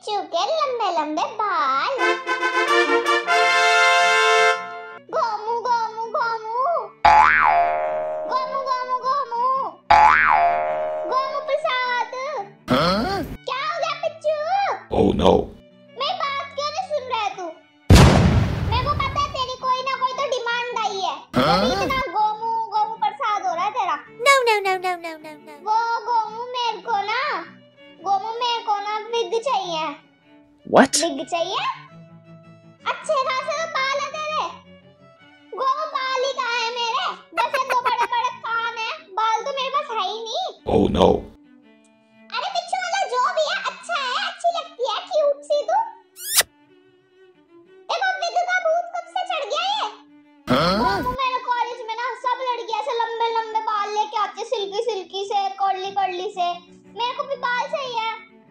Picchu के लंबे लंबे बाल। गोमू गोमू गोमू गोमू गोमू गोमू गोमू प्रसाद। क्या हो गया पिच्चू? Oh no. मेरी बात क्यों नहीं सुन रहा तू? मेरे को पता है तेरी कोई ना कोई तो डिमांड आई है। तभी What? विग चाहिए अच्छे खासे तो बाल है तेरे बाल ही है मेरे जैसे दो बड़े बड़े कान है बाल तो मेरे पास है ही नहीं Oh no. अरे पिछू वाला जो भी है अच्छा है अच्छी लगती है क्यूट सी तू देखो विग का भूत कब से चढ़ गया ये वो मेरे कॉलेज में ना सब लड़कियाँ से लंबे लंबे बाल लेके आती सिल्की सिल्की से कर्ली कर्ली से मेरे को भी बाल चाहिए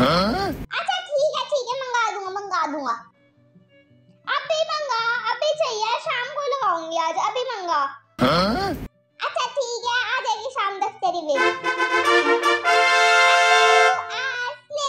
अच्छा ठीक है ठीक है मंगा दूँगा मंगा दूँगा। अभी मंगा अभी चाहिए शाम को लगाऊँगी आज अभी मंगा। अच्छा ठीक है आ जाएगी शाम तक तेरी विग आज ले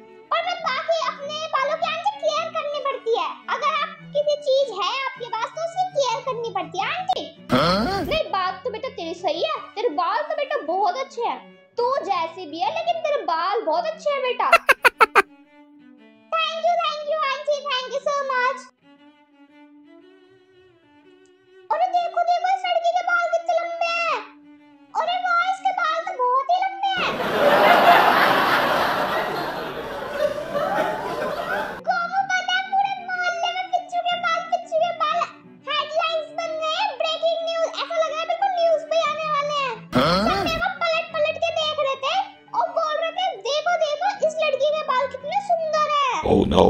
बहुत अच्छे हैं। तू जैसी भी है लेकिन तेरे बाल बहुत अच्छे हैं बेटा। Thank you thank you aunty thank you so much अरे देखो देखो इस लड़की के बाल कितने लंबे हैं। अरे वाह इसके बाल तो बहुत ही लंबे हैं। गोमू पता है पूरे मोहल्ले में पिच्चू के बाल पिच्चू के बाल हेडलाइंस बन गए ब्रेकिंग न्यूज़ ऐसा लग रहा है बिल्कुल न्यूज़ पे आने वाले हैं। Oh no.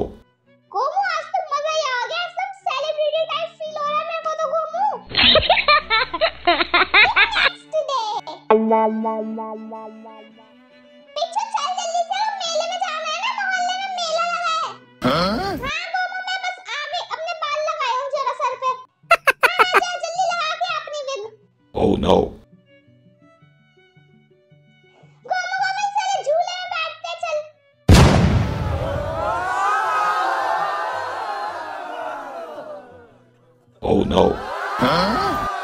गोमू आज तो मज़ा ही आ गया सब सेलिब्रिटी टाइप फील हो रहा है मेरे को तो गोमू नेक्स्ट डे Oh no. और